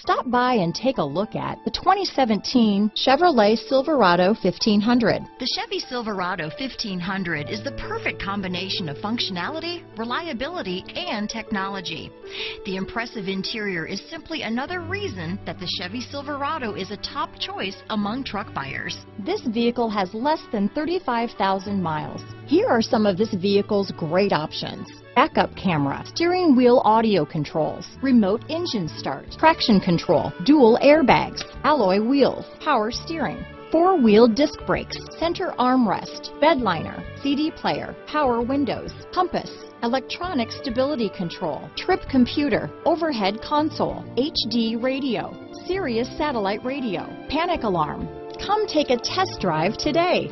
Stop by and take a look at the 2017 Chevrolet Silverado 1500. The Chevy Silverado 1500 is the perfect combination of functionality, reliability, and technology. The impressive interior is simply another reason that the Chevy Silverado is a top choice among truck buyers. This vehicle has less than 35,000 miles. Here are some of this vehicle's great options backup camera, steering wheel audio controls, remote engine start, traction control, dual airbags, alloy wheels, power steering, four-wheel disc brakes, center armrest, bed liner, CD player, power windows, compass, electronic stability control, trip computer, overhead console, HD radio, Sirius satellite radio, panic alarm. Come take a test drive today.